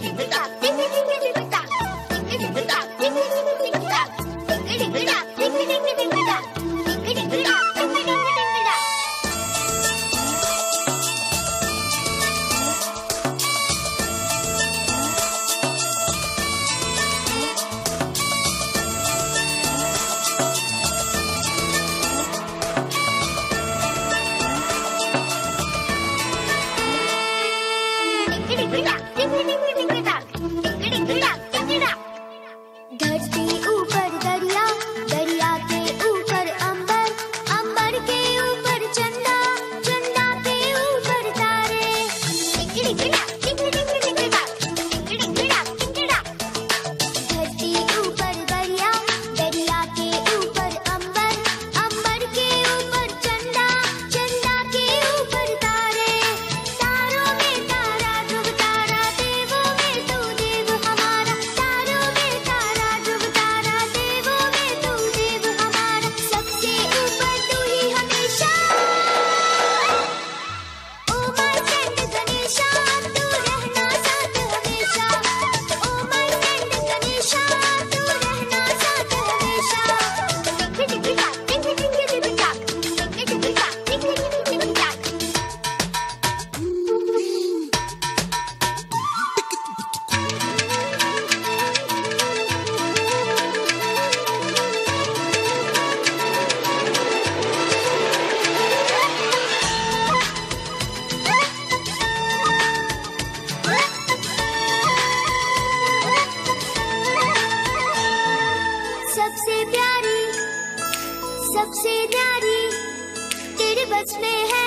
living without सबसे प्यारी सबसे न्यारी तेरे बचने में है